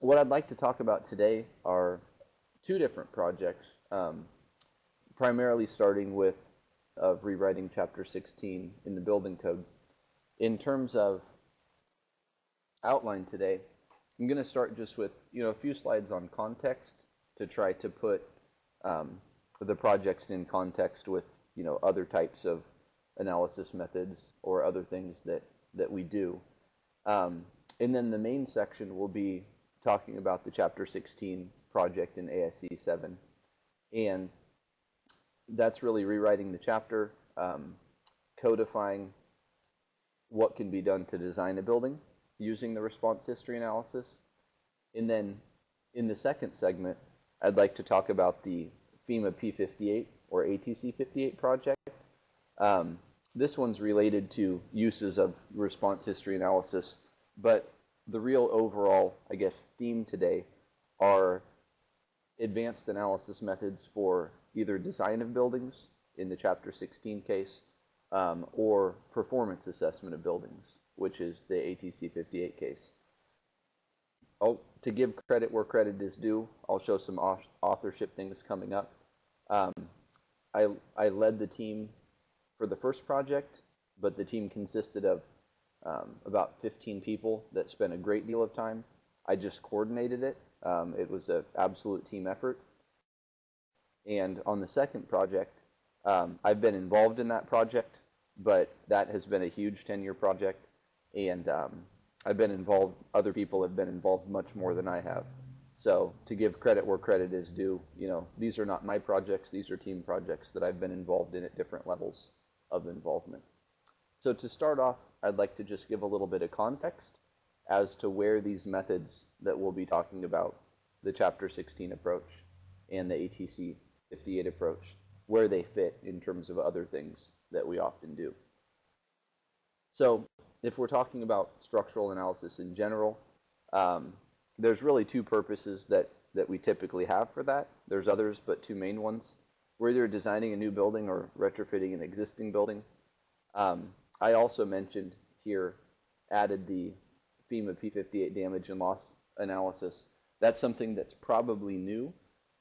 what I'd like to talk about today are two different projects, um, primarily starting with of rewriting Chapter 16 in the building code. In terms of outline today, I'm going to start just with you know a few slides on context to try to put um, the projects in context with you know other types of analysis methods or other things that that we do. Um, and then the main section will be talking about the Chapter 16 project in ASCE 7. And that's really rewriting the chapter, um, codifying what can be done to design a building using the response history analysis. And then in the second segment, I'd like to talk about the FEMA P58 or ATC 58 project. Um, this one's related to uses of response history analysis, but the real overall, I guess, theme today are advanced analysis methods for either design of buildings in the Chapter 16 case um, or performance assessment of buildings, which is the ATC 58 case. I'll, to give credit where credit is due, I'll show some authorship things coming up. Um, I, I led the team for the first project, but the team consisted of um, about 15 people that spent a great deal of time. I just coordinated it. Um, it was an absolute team effort. And on the second project, um, I've been involved in that project, but that has been a huge 10-year project. And um, I've been involved, other people have been involved much more than I have. So to give credit where credit is due, you know, these are not my projects, these are team projects that I've been involved in at different levels of involvement. So to start off, I'd like to just give a little bit of context as to where these methods that we'll be talking about, the Chapter 16 approach and the ATC 58 approach, where they fit in terms of other things that we often do. So if we're talking about structural analysis in general, um, there's really two purposes that, that we typically have for that. There's others, but two main ones. We're either designing a new building or retrofitting an existing building. Um, I also mentioned here, added the FEMA P58 damage and loss analysis. That's something that's probably new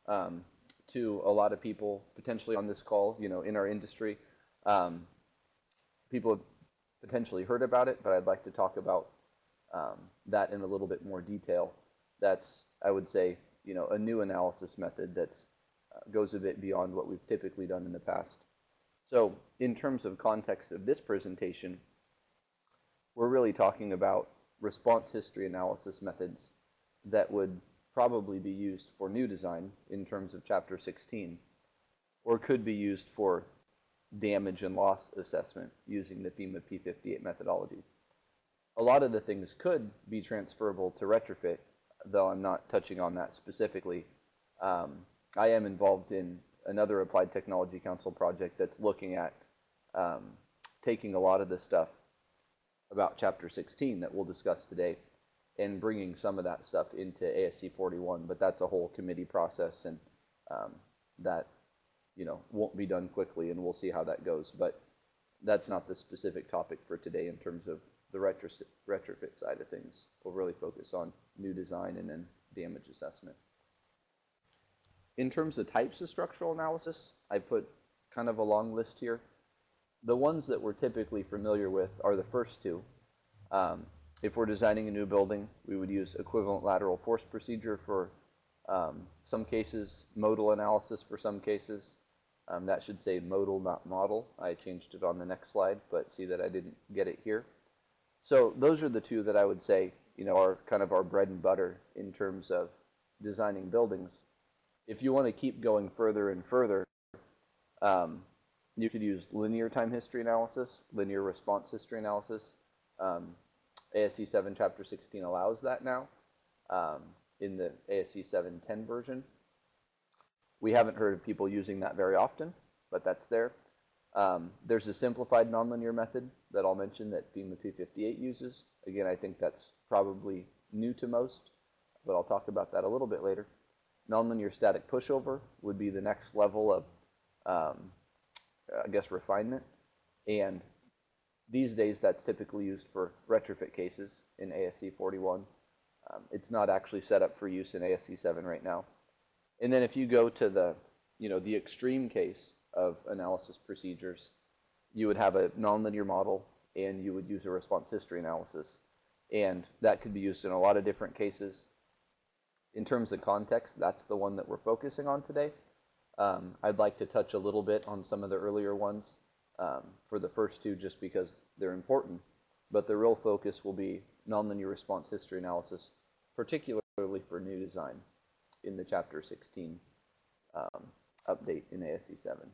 um, to a lot of people potentially on this call, you know, in our industry. Um, people have potentially heard about it, but I'd like to talk about um, that in a little bit more detail. That's, I would say, you know, a new analysis method that's uh, goes a bit beyond what we've typically done in the past. So in terms of context of this presentation, we're really talking about response history analysis methods that would probably be used for new design in terms of Chapter 16, or could be used for damage and loss assessment using the FEMA P58 methodology. A lot of the things could be transferable to retrofit, though I'm not touching on that specifically. Um, I am involved in another Applied Technology Council project that's looking at um, taking a lot of this stuff about Chapter 16 that we'll discuss today and bringing some of that stuff into ASCE 41. But that's a whole committee process, and um, that you know won't be done quickly, and we'll see how that goes. But that's not the specific topic for today in terms of the retrofit side of things. We'll really focus on new design and then damage assessment. In terms of types of structural analysis, I put kind of a long list here. The ones that we're typically familiar with are the first two. Um, if we're designing a new building, we would use equivalent lateral force procedure for um, some cases, modal analysis for some cases. Um, that should say modal, not model. I changed it on the next slide, but see that I didn't get it here. So those are the two that I would say, you know, are kind of our bread and butter in terms of designing buildings if you want to keep going further and further, um, you could use linear time history analysis, linear response history analysis. Um, ASCE 7 Chapter 16 allows that now um, in the ASCE 710 version. We haven't heard of people using that very often, but that's there. Um, there's a simplified nonlinear method that I'll mention that FEMA P58 uses. Again, I think that's probably new to most, but I'll talk about that a little bit later. Nonlinear static pushover would be the next level of, um, I guess, refinement. And these days, that's typically used for retrofit cases in ASCE 41. Um, it's not actually set up for use in ASCE 7 right now. And then if you go to the, you know, the extreme case of analysis procedures, you would have a nonlinear model and you would use a response history analysis. And that could be used in a lot of different cases. In terms of context, that's the one that we're focusing on today. Um, I'd like to touch a little bit on some of the earlier ones um, for the first two just because they're important, but the real focus will be nonlinear response history analysis, particularly for new design in the Chapter 16 um, update in ASCE 7.